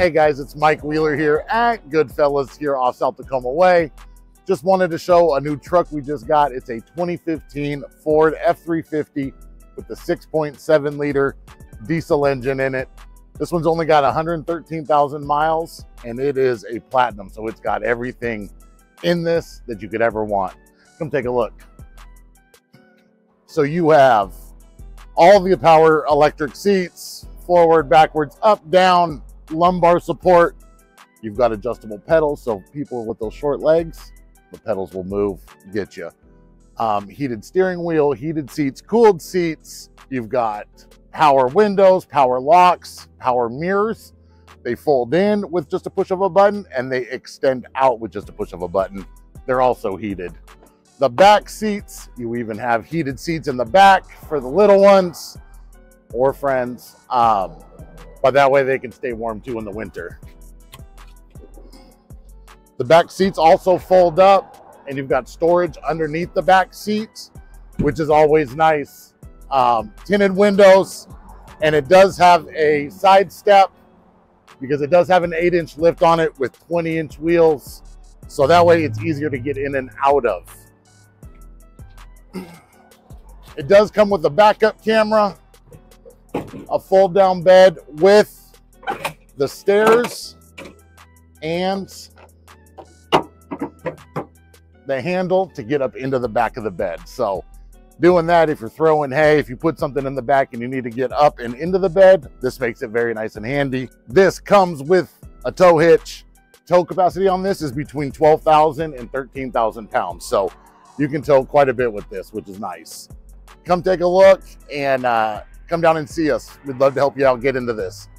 Hey guys, it's Mike Wheeler here at Goodfellas here off South Tacoma Way. Just wanted to show a new truck we just got. It's a 2015 Ford F350 with the 6.7 liter diesel engine in it. This one's only got 113,000 miles and it is a platinum. So it's got everything in this that you could ever want. Come take a look. So you have all the power electric seats, forward, backwards, up, down, lumbar support. You've got adjustable pedals, so people with those short legs, the pedals will move, get you. Um, heated steering wheel, heated seats, cooled seats. You've got power windows, power locks, power mirrors. They fold in with just a push of a button and they extend out with just a push of a button. They're also heated. The back seats, you even have heated seats in the back for the little ones or friends. Um, but that way they can stay warm too in the winter. The back seats also fold up and you've got storage underneath the back seats, which is always nice. Um, tinted windows, and it does have a side step because it does have an eight inch lift on it with 20 inch wheels. So that way it's easier to get in and out of. It does come with a backup camera a fold down bed with the stairs and the handle to get up into the back of the bed. So doing that, if you're throwing hay, if you put something in the back and you need to get up and into the bed, this makes it very nice and handy. This comes with a tow hitch. Tow capacity on this is between 12,000 and 13,000 pounds. So you can tow quite a bit with this, which is nice. Come take a look and uh, come down and see us. We'd love to help you out get into this.